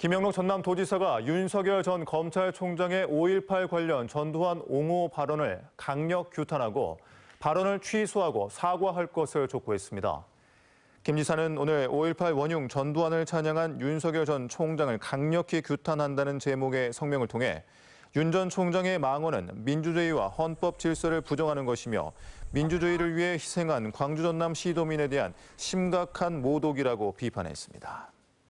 김영록 전남도지사가 윤석열 전 검찰총장의 5.18 관련 전두환 옹호 발언을 강력 규탄하고 발언을 취소하고 사과할 것을 촉구했습니다. 김 지사는 오늘 5.18 원흉 전두환을 찬양한 윤석열 전 총장을 강력히 규탄한다는 제목의 성명을 통해 윤 전 총장의 망언은 민주주의와 헌법 질서를 부정하는 것이며 민주주의를 위해 희생한 광주 전남 시도민에 대한 심각한 모독이라고 비판했습니다.